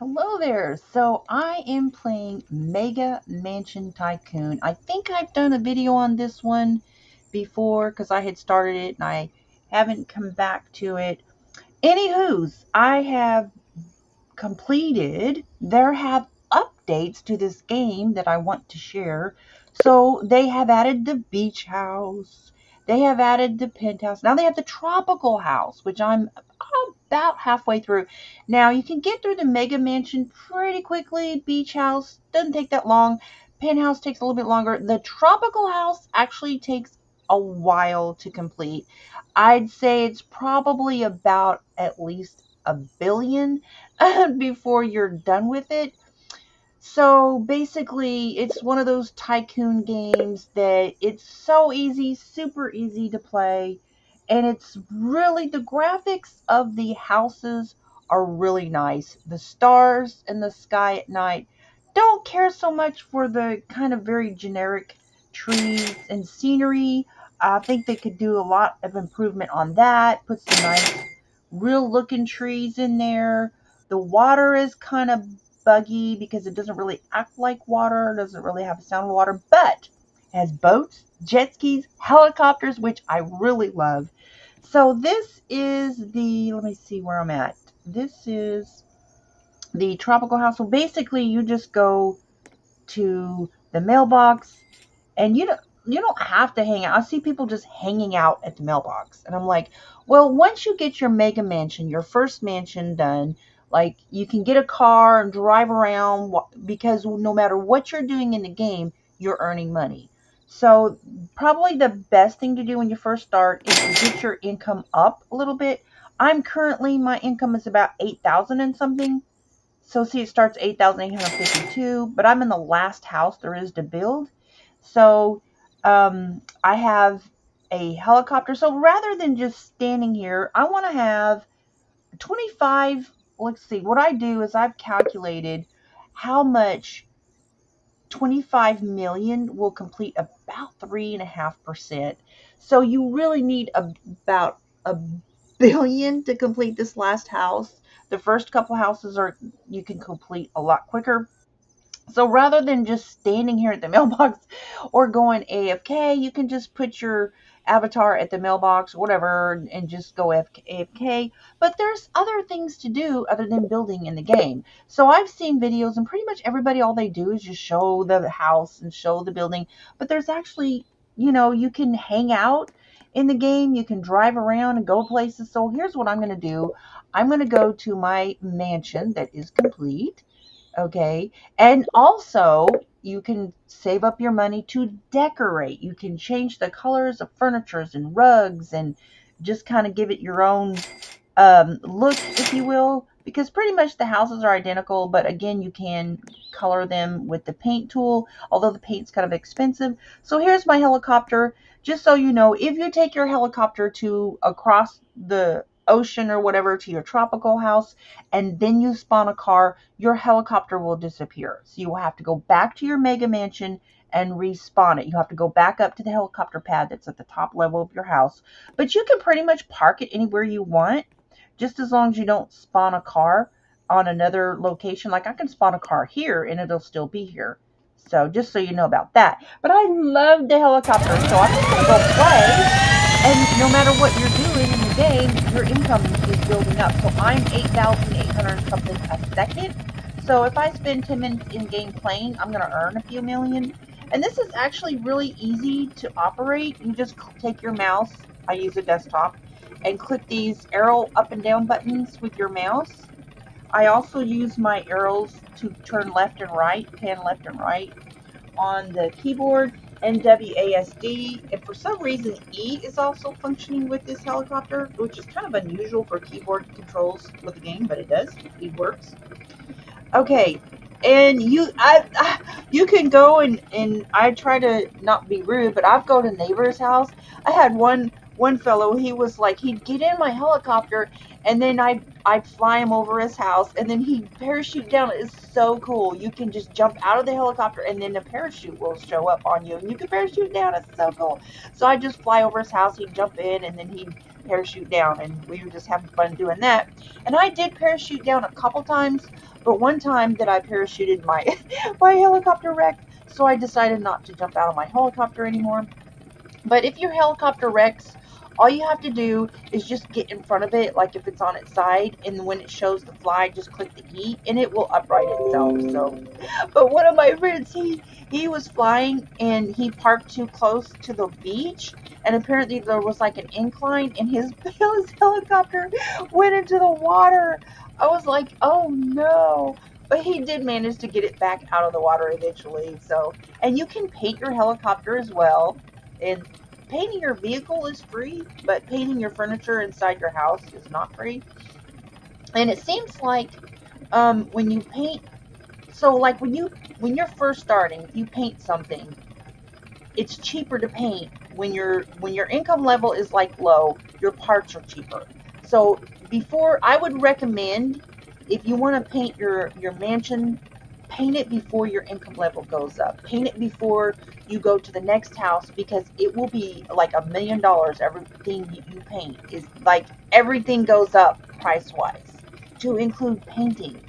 Hello there. So I am playing Mega Mansion Tycoon. I think I've done a video on this one before because I had started it and I haven't come back to it. Anywho's, I have completed, there have updates to this game that I want to share. So they have added the beach house. They have added the penthouse. Now they have the tropical house, which I'm about halfway through. Now you can get through the mega mansion pretty quickly. Beach house doesn't take that long. Penthouse takes a little bit longer. The tropical house actually takes a while to complete. I'd say it's probably about at least a billion before you're done with it. So basically, it's one of those tycoon games that it's so easy, super easy to play and it's really the graphics of the houses are really nice. The stars in the sky at night. Don't care so much for the kind of very generic trees and scenery. I think they could do a lot of improvement on that. Put some nice real looking trees in there. The water is kind of buggy because it doesn't really act like water, doesn't really have a sound of water, but has boats, jet skis, helicopters, which I really love. So this is the, let me see where I'm at. This is the tropical house. So basically you just go to the mailbox and you don't, you don't have to hang out. I see people just hanging out at the mailbox. And I'm like, well, once you get your mega mansion, your first mansion done, like you can get a car and drive around because no matter what you're doing in the game, you're earning money. So probably the best thing to do when you first start is to get your income up a little bit. I'm currently, my income is about 8,000 and something. So see, it starts 8,852, but I'm in the last house there is to build. So um, I have a helicopter. So rather than just standing here, I want to have 25. Let's see, what I do is I've calculated how much 25 million will complete about three and a half percent. So you really need about a billion to complete this last house. The first couple houses are you can complete a lot quicker. So rather than just standing here at the mailbox or going AFK, you can just put your avatar at the mailbox, whatever, and just go AFK. But there's other things to do other than building in the game. So I've seen videos, and pretty much everybody, all they do is just show the house and show the building. But there's actually, you know, you can hang out in the game. You can drive around and go places. So here's what I'm going to do. I'm going to go to my mansion that is complete. Okay. And also, you can save up your money to decorate. You can change the colors of furnitures and rugs and just kind of give it your own um, look, if you will, because pretty much the houses are identical, but again, you can color them with the paint tool, although the paint's kind of expensive. So here's my helicopter. Just so you know, if you take your helicopter to across the ocean or whatever to your tropical house and then you spawn a car, your helicopter will disappear. So you will have to go back to your mega mansion and respawn it. You have to go back up to the helicopter pad that's at the top level of your house. But you can pretty much park it anywhere you want, just as long as you don't spawn a car on another location. Like I can spawn a car here and it'll still be here. So just so you know about that. But I love the helicopter, so I'm just going to go play. And no matter what you're doing game, your income is building up. So I'm 8,800 something a second. So if I spend 10 minutes in game playing, I'm going to earn a few million. And this is actually really easy to operate. You just take your mouse, I use a desktop, and click these arrow up and down buttons with your mouse. I also use my arrows to turn left and right, pan left and right on the keyboard and WASD, and for some reason E is also functioning with this helicopter, which is kind of unusual for keyboard controls with the game, but it does. It works. Okay, and you I, I, you can go and and I try to not be rude, but I've gone to neighbor's house. I had one one fellow, he was like, he'd get in my helicopter and then I'd, I'd fly him over his house and then he'd parachute down. It's so cool. You can just jump out of the helicopter and then the parachute will show up on you and you can parachute down. It's so cool. So I'd just fly over his house. He'd jump in and then he'd parachute down and we were just having fun doing that. And I did parachute down a couple times, but one time that I parachuted my, my helicopter wrecked. So I decided not to jump out of my helicopter anymore. But if your helicopter wrecks, all you have to do is just get in front of it like if it's on its side and when it shows the fly just click the E and it will upright itself so. But one of my friends he he was flying and he parked too close to the beach and apparently there was like an incline and his, his helicopter went into the water. I was like oh no. But he did manage to get it back out of the water eventually so. And you can paint your helicopter as well and painting your vehicle is free, but painting your furniture inside your house is not free. And it seems like um, when you paint, so like when you when you're first starting, you paint something, it's cheaper to paint when your when your income level is like low. Your parts are cheaper. So before, I would recommend if you want to paint your your mansion paint it before your income level goes up. Paint it before you go to the next house because it will be like a million dollars. Everything you paint is like everything goes up price wise to include painting.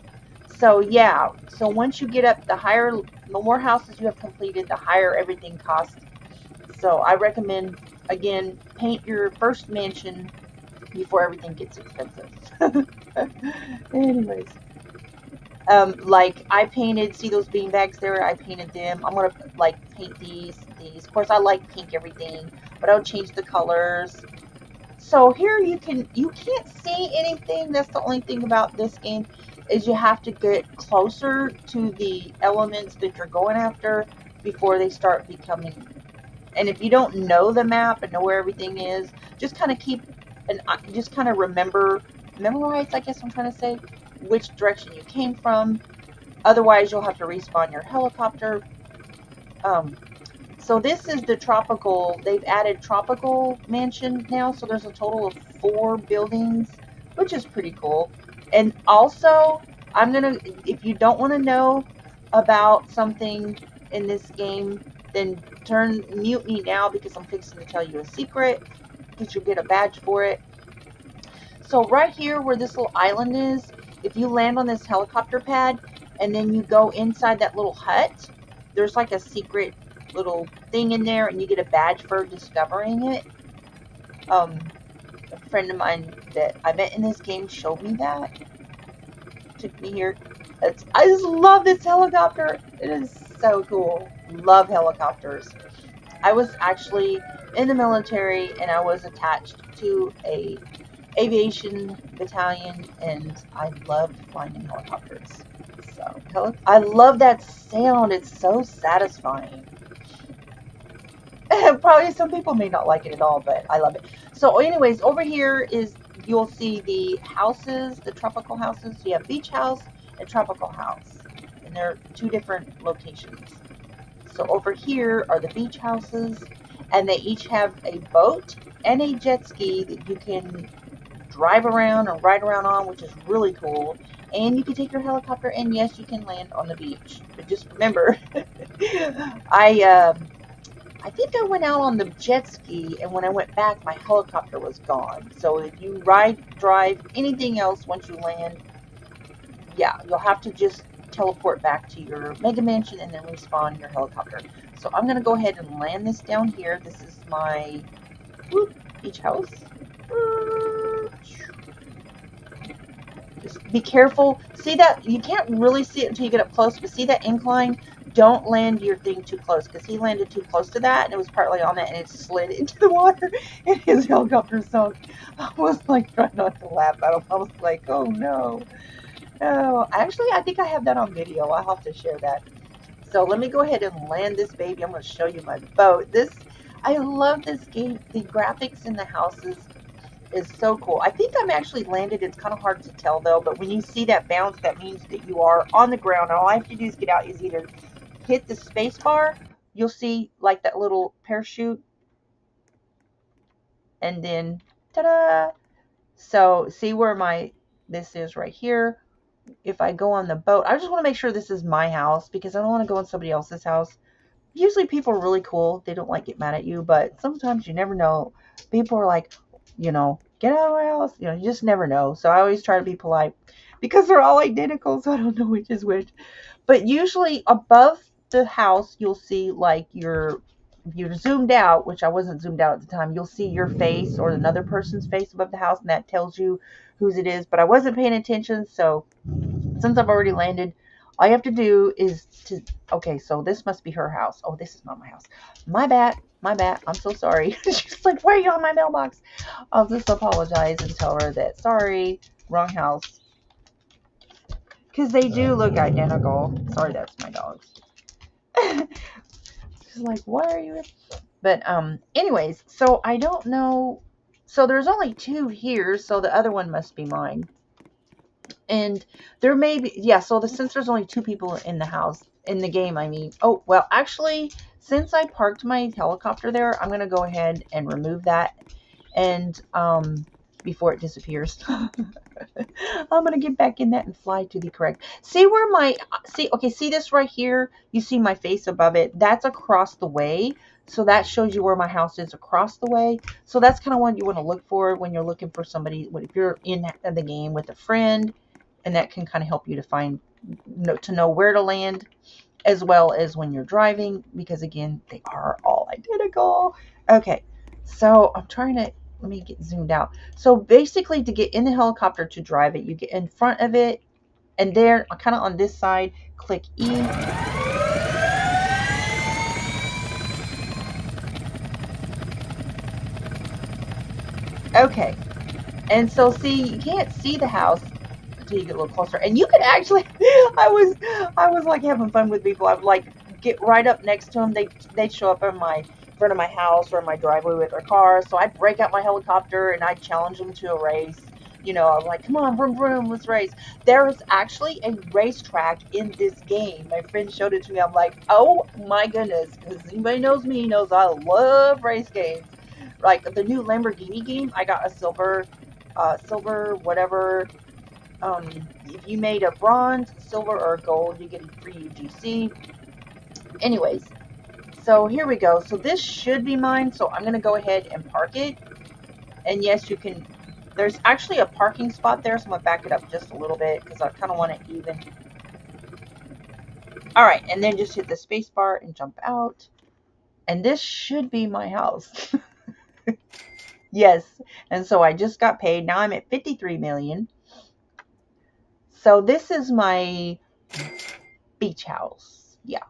So yeah, so once you get up, the higher, the more houses you have completed, the higher everything costs. So I recommend again paint your first mansion before everything gets expensive. Anyways. Um, like I painted, see those bean bags there? I painted them. I'm gonna like paint these, these. Of course, I like pink everything, but I'll change the colors. So here you can, you can't see anything. That's the only thing about this game is you have to get closer to the elements that you're going after before they start becoming. And if you don't know the map and know where everything is, just kind of keep and just kind of remember, memorize. I guess I'm trying to say which direction you came from. Otherwise, you'll have to respawn your helicopter. Um, so this is the tropical, they've added tropical mansion now. So there's a total of four buildings, which is pretty cool. And also, I'm to, if you don't want to know about something in this game, then turn, mute me now because I'm fixing to tell you a secret. Because you'll get a badge for it. So right here where this little island is, if you land on this helicopter pad and then you go inside that little hut, there's like a secret little thing in there and you get a badge for discovering it. Um, a friend of mine that I met in this game showed me that. Took me here. It's, I just love this helicopter. It is so cool. Love helicopters. I was actually in the military and I was attached to a aviation battalion, and I loved flying in helicopters. So I love that sound. It's so satisfying. Probably some people may not like it at all, but I love it. So, anyways, over here is you'll see the houses, the tropical houses. You have beach house and tropical house, and they're two different locations. So over here are the beach houses, and they each have a boat and a jet ski that you can drive around or ride around on, which is really cool. And you can take your helicopter, and yes, you can land on the beach. But just remember, I uh, I think I went out on the jet ski, and when I went back, my helicopter was gone. So if you ride, drive, anything else once you land, yeah, you'll have to just teleport back to your mega mansion and then respawn your helicopter. So I'm going to go ahead and land this down here. This is my whoop, beach house. Just be careful. See that? You can't really see it until you get up close, but see that incline? Don't land your thing too close because he landed too close to that and it was partly on it and it slid into the water and his helicopter sunk. I was like trying not to laugh at him. I was like, oh no. Oh, actually, I think I have that on video. I'll have to share that. So let me go ahead and land this baby. I'm going to show you my boat. This, I love this game. The graphics in the houses is so cool. I think I'm actually landed. It's kind of hard to tell though, but when you see that bounce, that means that you are on the ground. All I have to do is get out is either hit the space bar. You'll see like that little parachute. and then ta-da! So see where my this is right here. If I go on the boat, I just want to make sure this is my house because I don't want to go in somebody else's house. Usually people are really cool. They don't like get mad at you, but sometimes you never know. People are like, you know, get out of my house. You know, you just never know. So I always try to be polite because they're all identical, so I don't know which is which. But usually above the house, you'll see like your if you're zoomed out, which I wasn't zoomed out at the time, you'll see your face or another person's face above the house, and that tells you whose it is. But I wasn't paying attention, so since I've already landed, all you have to do is to okay. So this must be her house. Oh, this is not my house. My bad. My bad. I'm so sorry. She's like, why are you on my mailbox? I'll just apologize and tell her that sorry, wrong house. Because they do look identical. Sorry, that's my dogs. She's like, why are you? But um, anyways, so I don't know. So there's only two here, so the other one must be mine. And there may be, yeah. So the since there's only two people in the house in the game, I mean. Oh well, actually, since I parked my helicopter there, I'm gonna go ahead and remove that, and um, before it disappears. I'm gonna get back in that and fly to the correct. See where my see okay, see this right here? You see my face above it. That's across the way. So that shows you where my house is across the way. So that's kind of what you want to look for when you're looking for somebody. If you're in the game with a friend, and that can kind of help you to find to know where to land, as well as when you're driving, because again, they are all identical. Okay, so I'm trying to let me get zoomed out. So basically to get in the helicopter to drive it, you get in front of it and there kind of on this side, click E. Okay. And so see, you can't see the house until you get a little closer. And you could actually, I was, I was like having fun with people. I would like get right up next to them. They, they'd show up in my front of my house or in my driveway with their car. So I'd break out my helicopter and I'd challenge them to a race. You know, I'm like, come on, vroom, vroom, let's race. There is actually a racetrack in this game. My friend showed it to me. I'm like, oh my goodness. Because anybody knows me knows I love race games. Like the new Lamborghini game, I got a silver, uh, silver, whatever. Um, if you made a bronze, silver, or gold, you get a free UGC. Anyways, so here we go. So this should be mine. So I'm going to go ahead and park it. And yes, you can, there's actually a parking spot there. So I'm going to back it up just a little bit because I kind of want it even. All right. And then just hit the space bar and jump out. And this should be my house. yes. And so I just got paid. Now I'm at 53 million. So this is my beach house. Yeah.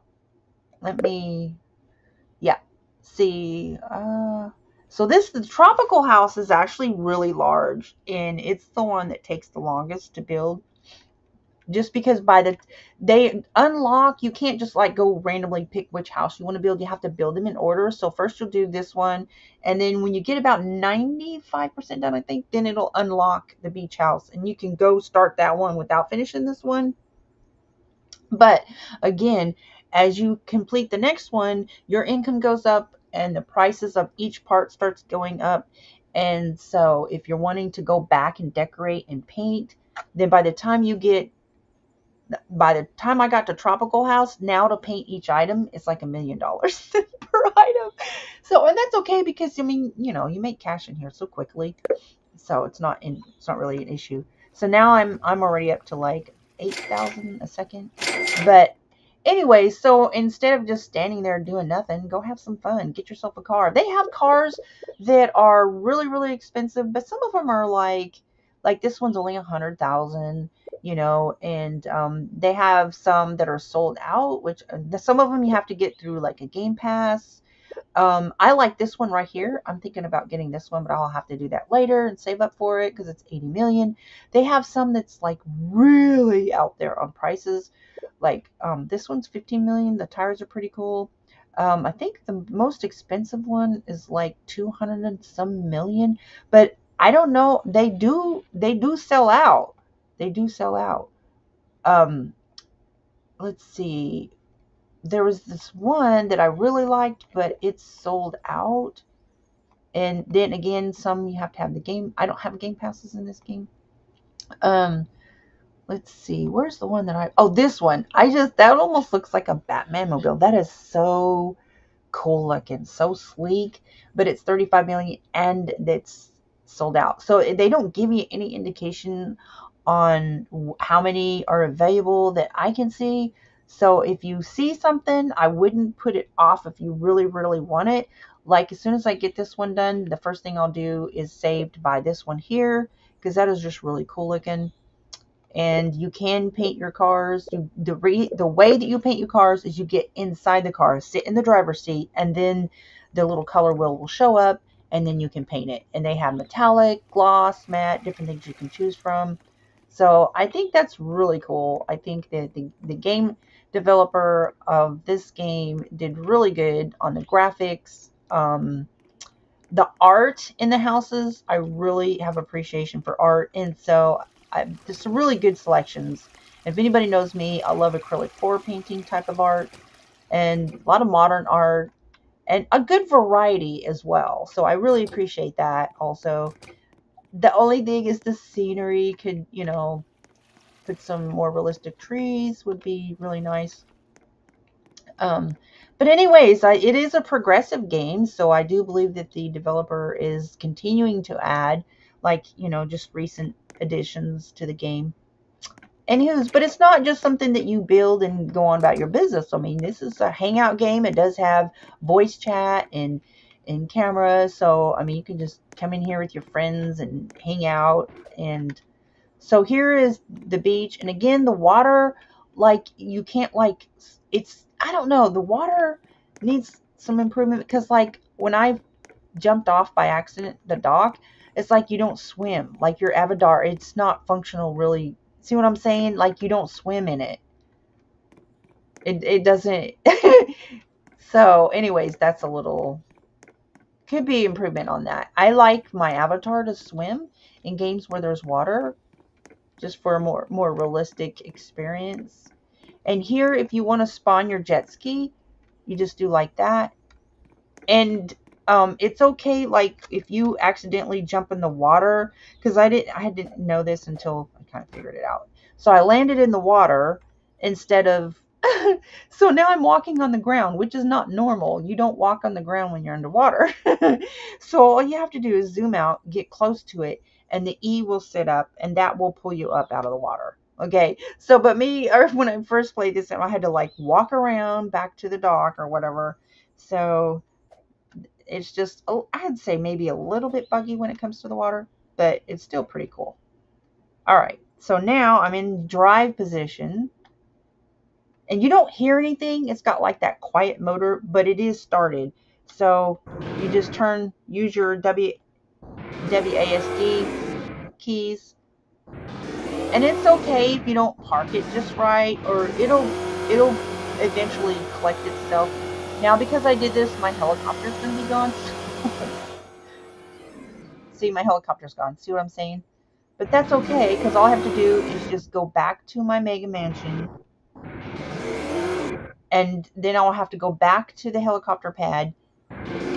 Let me yeah. See, uh, so this, the tropical house is actually really large and it's the one that takes the longest to build just because by the they unlock you can't just like go randomly pick which house you want to build. You have to build them in order. So first you'll do this one and then when you get about 95% done i think then it'll unlock the beach house and you can go start that one without finishing this one. But again as you complete the next one, your income goes up and the prices of each part starts going up. And so if you're wanting to go back and decorate and paint, then by the time you get by the time I got to Tropical House, now to paint each item, it's like a million dollars per item. So, and that's okay because I mean, you know, you make cash in here so quickly, so it's not in, it's not really an issue. So now I'm I'm already up to like eight thousand a second, but anyway, so instead of just standing there doing nothing, go have some fun. Get yourself a car. They have cars that are really, really expensive, but some of them are like, like this one's only a hundred thousand, you know, and um, they have some that are sold out, which uh, some of them you have to get through like a Game Pass. Um, I like this one right here. I'm thinking about getting this one, but I'll have to do that later and save up for it because it's 80 million. They have some that's like really out there on prices like um, this one's 15 million. The tires are pretty cool. Um, I think the most expensive one is like 200 and some million, but I don't know. They do they do sell out. They do sell out. Um, let's see. There was this one that I really liked, but it's sold out. And then again, some you have to have the game. I don't have game passes in this game. Um, let's see. Where's the one that I? Oh, this one. I just that almost looks like a Batman mobile. That is so cool looking, so sleek. But it's 35 million and it's sold out. So they don't give you any indication on how many are available that I can see. So if you see something, I wouldn't put it off if you really, really want it. Like as soon as I get this one done, the first thing I'll do is saved by this one here because that is just really cool looking. And you can paint your cars. You, the re, the way that you paint your cars is you get inside the car, sit in the driver's seat, and then the little color wheel will show up, and then you can paint it. And they have metallic, gloss, matte, different things you can choose from. So I think that's really cool. I think that the, the game developer of this game did really good on the graphics. Um, the art in the houses, I really have appreciation for art. And so I, just really good selections. If anybody knows me, I love acrylic pour painting type of art and a lot of modern art and a good variety as well. So I really appreciate that also. The only thing is the scenery could, you know, put some more realistic trees would be really nice. Um, but anyways, I, it is a progressive game, so I do believe that the developer is continuing to add, like, you know, just recent additions to the game. Anywho's, but it's not just something that you build and go on about your business. I mean, this is a hangout game. It does have voice chat and and camera, so I mean, you can just come in here with your friends and hang out. And so here is the beach, and again, the water, like you can't like it's I don't know, the water needs some improvement because like when I jumped off by accident the dock, it's like you don't swim. Like your avatar, it's not functional really See what I'm saying? Like you don't swim in it. It it doesn't. so, anyways, that's a little could be improvement on that. I like my avatar to swim in games where there's water, just for a more more realistic experience. And here, if you want to spawn your jet ski, you just do like that. And um, it's okay, like if you accidentally jump in the water, because I didn't I didn't know this until I kind of figured it out. So I landed in the water instead of. so now I'm walking on the ground, which is not normal. You don't walk on the ground when you're underwater. so all you have to do is zoom out, get close to it, and the E will sit up, and that will pull you up out of the water. Okay, so but me, or when I first played this, I had to like walk around back to the dock or whatever. So it's just, oh, I'd say maybe a little bit buggy when it comes to the water, but it's still pretty cool. All right, so now I'm in drive position. And you don't hear anything. It's got like that quiet motor, but it is started. So you just turn, use your w, WASD keys. And it's okay if you don't park it just right, or it'll it'll eventually collect itself. Now, because I did this, my helicopter's going to be gone. See, my helicopter's gone. See what I'm saying? But that's okay, because all I have to do is just go back to my Mega Mansion. And then I'll have to go back to the helicopter pad.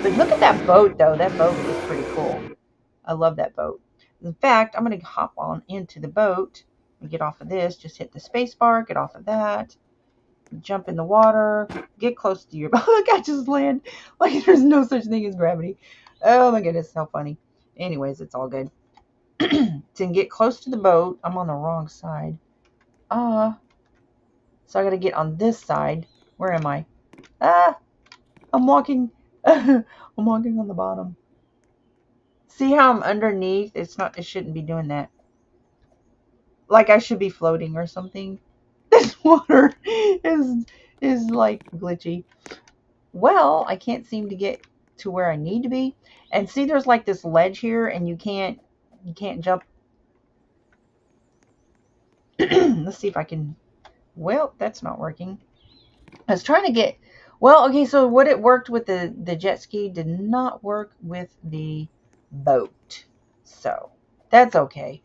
But look at that boat, though. That boat is pretty cool. I love that boat. In fact, I'm going to hop on into the boat and get off of this. Just hit the space bar, get off of that. Jump in the water. Get close to your... Look, I just land. Like, there's no such thing as gravity. Oh, my goodness. How funny. Anyways, it's all good. to get close to the boat. I'm on the wrong side. Ah. Uh, so I gotta get on this side. Where am I? Ah! I'm walking. I'm walking on the bottom. See how I'm underneath? It's not. It shouldn't be doing that. Like I should be floating or something. This water is is like glitchy. Well, I can't seem to get to where I need to be. And see, there's like this ledge here, and you can't you can't jump. Let's see if I can. Well, that's not working. I was trying to get. Well, okay, so what it worked with the, the jet ski did not work with the boat. So, that's okay.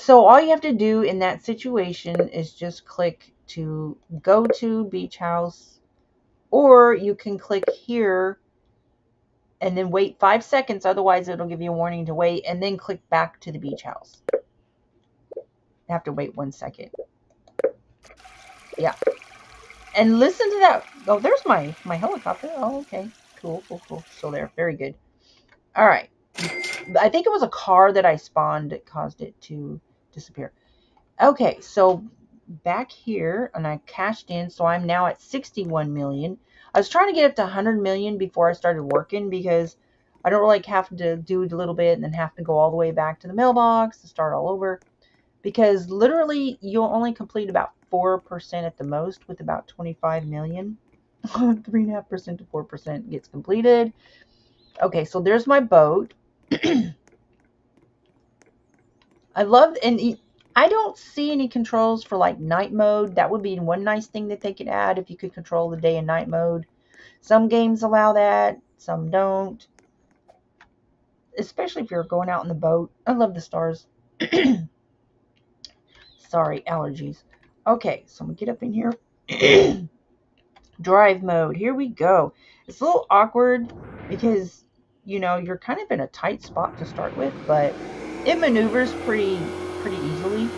So, all you have to do in that situation is just click to go to beach house, or you can click here and then wait five seconds. Otherwise, it'll give you a warning to wait and then click back to the beach house. You have to wait one second. Yeah. And listen to that. Oh, there's my, my helicopter. Oh, okay. Cool, cool, cool. Still there. Very good. All right. I think it was a car that I spawned that caused it to disappear. Okay, so back here, and I cashed in, so I'm now at 61 million. I was trying to get up to 100 million before I started working because I don't like having to do a little bit and then have to go all the way back to the mailbox to start all over. Because literally, you'll only complete about 4% at the most with about 25 million. 3.5% to 4% gets completed. Okay, so there's my boat. I love, and I don't see any controls for like night mode. That would be one nice thing that they could add if you could control the day and night mode. Some games allow that, some don't. Especially if you're going out in the boat. I love the stars. Sorry, allergies. Okay, so I'm going to get up in here. Drive mode. Here we go. It's a little awkward because, you know, you're kind of in a tight spot to start with, but it maneuvers pretty pretty easily.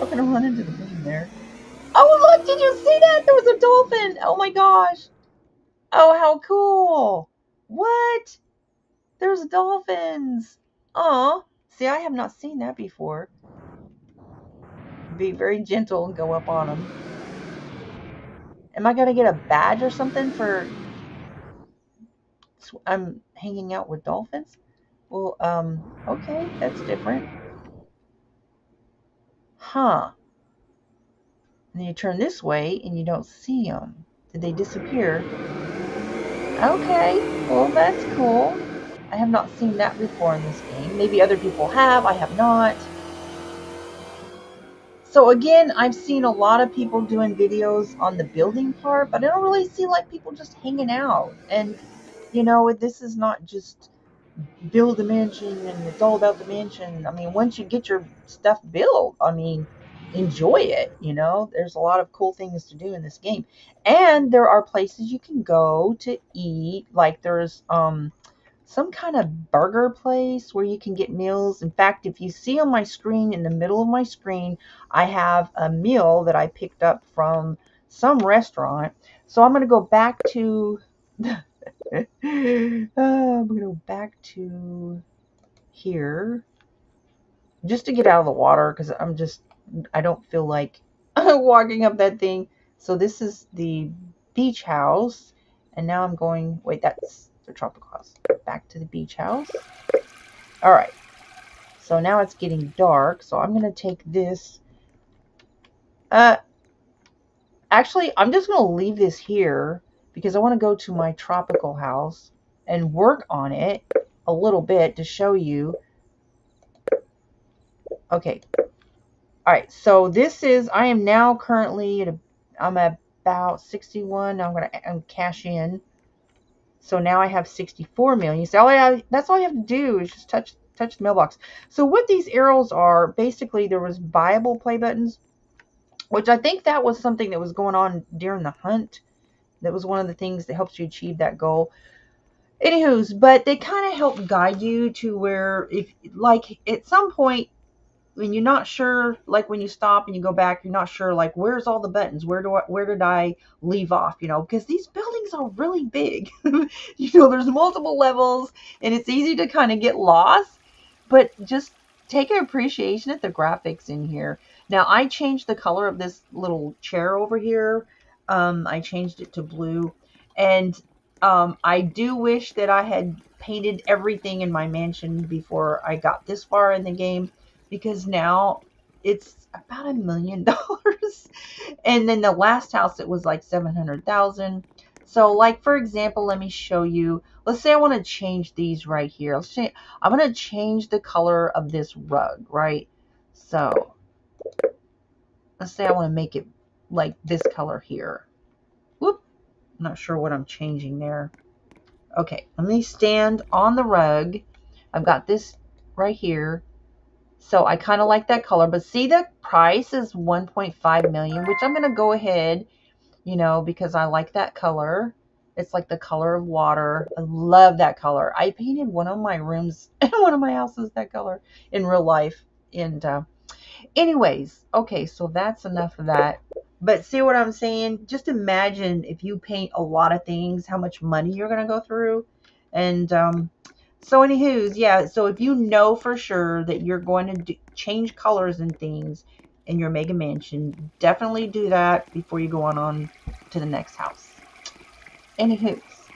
I'm to run into the beam there. Oh, look, did you see that? There was a dolphin. Oh my gosh. Oh, how cool. What? There's dolphins. Oh, see, I have not seen that before be very gentle and go up on them. Am I going to get a badge or something for I'm hanging out with dolphins? Well, um, okay, that's different. Huh. And then you turn this way and you don't see them. Did they disappear? Okay, well, that's cool. I have not seen that before in this game. Maybe other people have, I have not. So again, I've seen a lot of people doing videos on the building part, but I don't really see like people just hanging out. And you know, this is not just build a mansion and it's all about the mansion. I mean, once you get your stuff built, I mean, enjoy it, you know. There's a lot of cool things to do in this game. And there are places you can go to eat, like there's um some kind of burger place where you can get meals. In fact, if you see on my screen, in the middle of my screen, I have a meal that I picked up from some restaurant. So I'm going to go back to, uh, I'm going to go back to here just to get out of the water because I'm just, I don't feel like walking up that thing. So this is the beach house. And now I'm going, wait, that's the tropical house. Back to the beach house. All right. So now it's getting dark. So I'm going to take this. Uh, actually, I'm just going to leave this here because I want to go to my tropical house and work on it a little bit to show you. Okay. All right. So this is, I am now currently at a, I'm at about 61. Now I'm going to I'm cash in. So now I have 64 million. So all I that's all I have to do is just touch touch the mailbox. So what these arrows are, basically there was viable play buttons, which I think that was something that was going on during the hunt. That was one of the things that helps you achieve that goal. Anywho's, but they kind of help guide you to where if like at some point when you're not sure, like when you stop and you go back, you're not sure, like where's all the buttons? Where do I, where did I leave off? You know, because these buildings are really big. you know, there's multiple levels, and it's easy to kind of get lost. But just take an appreciation at the graphics in here. Now I changed the color of this little chair over here. Um, I changed it to blue, and um, I do wish that I had painted everything in my mansion before I got this far in the game because now it's about a million dollars. And then the last house, it was like 700,000. So like, for example, let me show you, let's say I want to change these right here. Let's say I'm going to change the color of this rug, right? So let's say I want to make it like this color here. Whoop, I'm not sure what I'm changing there. Okay, let me stand on the rug. I've got this right here. So I kind of like that color. But see the price is 1.5 million, which I'm going to go ahead you know, because I like that color. It's like the color of water. I love that color. I painted one of my rooms in one of my houses that color in real life. And uh, anyways, okay, so that's enough of that. But see what I'm saying? Just imagine if you paint a lot of things, how much money you're going to go through. And um, so, anywho's, yeah, so if you know for sure that you're going to do, change colors and things in your mega mansion, definitely do that before you go on, on to the next house. Anywho's.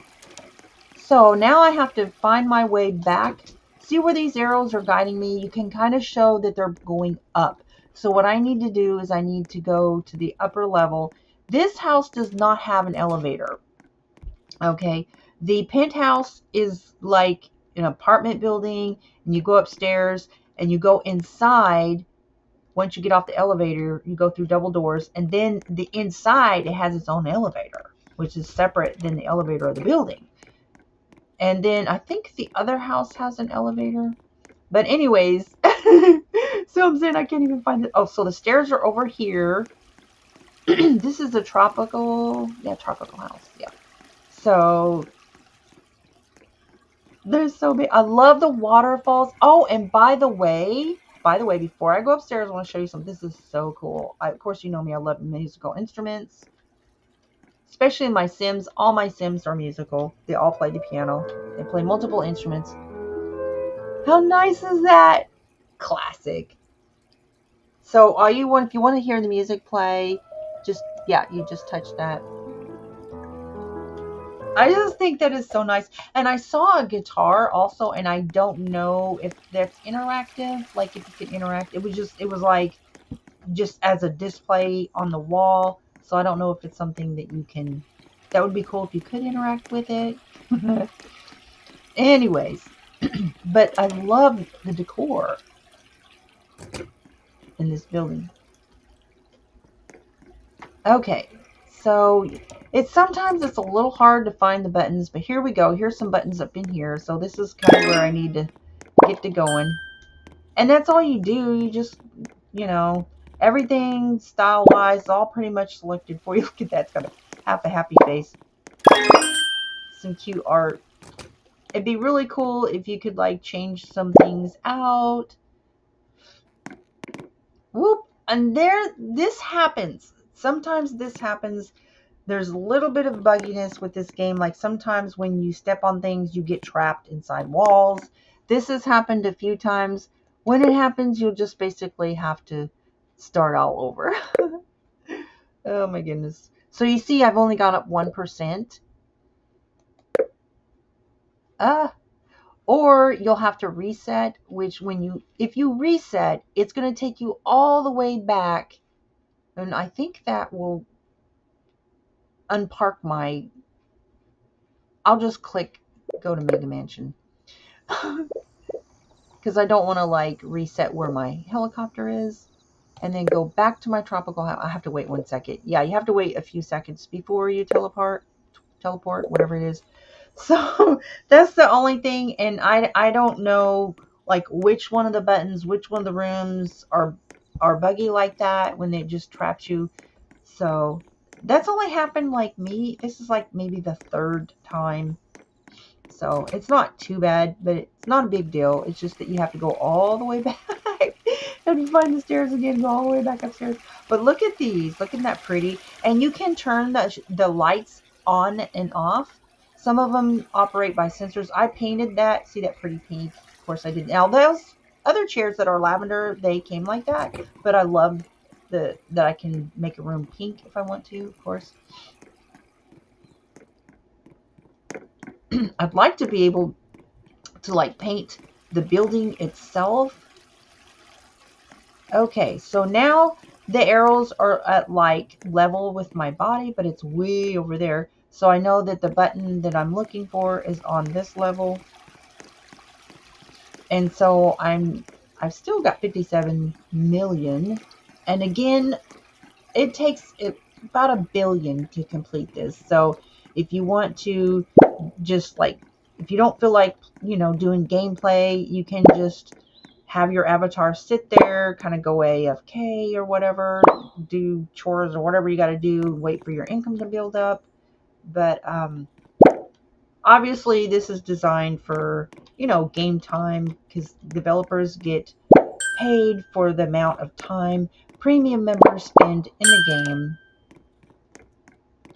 So now I have to find my way back. See where these arrows are guiding me? You can kind of show that they're going up. So what I need to do is I need to go to the upper level. This house does not have an elevator. Okay. The penthouse is like an apartment building and you go upstairs and you go inside once you get off the elevator you go through double doors and then the inside it has its own elevator which is separate than the elevator of the building and then i think the other house has an elevator but anyways so I'm saying I can't even find it. Oh, so the stairs are over here. this is a tropical, yeah, tropical house. Yeah. So there's so big. I love the waterfalls. Oh, and by the way, by the way, before I go upstairs, I want to show you something. This is so cool. I, of course, you know me. I love musical instruments, especially my Sims. All my Sims are musical. They all play the piano. They play multiple instruments. How nice is that? Classic. So all you want, if you want to hear the music play, just, yeah, you just touch that. I just think that is so nice. And I saw a guitar also, and I don't know if that's interactive, like if you can interact. It was just, it was like just as a display on the wall. So I don't know if it's something that you can, that would be cool if you could interact with it. Anyways, but I love the decor in this building. Okay, so it's sometimes it's a little hard to find the buttons, but here we go. Here's some buttons up in here. So this is kind of where I need to get to going. And that's all you do. You just, you know, everything style-wise all pretty much selected for you. Look at that. It's got a half a happy face. Some cute art. It'd be really cool if you could, like, change some things out whoop, and there, this happens. Sometimes this happens. There's a little bit of bugginess with this game. Like sometimes when you step on things, you get trapped inside walls. This has happened a few times. When it happens, you'll just basically have to start all over. oh my goodness. So you see, I've only gone up 1%. Ah, or you'll have to reset which when you if you reset it's going to take you all the way back and i think that will unpark my i'll just click go to mega mansion. Because i don't want to like reset where my helicopter is and then go back to my tropical i have to wait one second. Yeah you have to wait a few seconds before you teleport teleport whatever it is so that's the only thing, and I I don't know like which one of the buttons, which one of the rooms are are buggy like that when they just trapped you. So that's only happened like me. This is like maybe the third time. So it's not too bad, but it's not a big deal. It's just that you have to go all the way back and find the stairs again, go all the way back upstairs. But look at these. Look at that pretty. And you can turn the, the lights on and off. Some of them operate by sensors. I painted that. See that pretty pink? Of course I did. Now those other chairs that are lavender, they came like that. But I love the that I can make a room pink if I want to, of course. I'd like to be able to like paint the building itself. Okay, so now the arrows are at like level with my body, but it's way over there. So I know that the button that I'm looking for is on this level. And so I'm, I've still got 57 million. And again, it takes it, about a billion to complete this. So if you want to just like, if you don't feel like, you know, doing gameplay, you can just have your avatar sit there, kind of go AFK or whatever, do chores or whatever you got to do, wait for your income to build up. But um, obviously, this is designed for, you know, game time because developers get paid for the amount of time premium members spend in the game.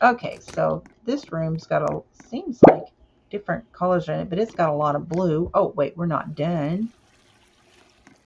Okay, so this room's got a, seems like different colors in it, but it's got a lot of blue. Oh, wait, we're not done.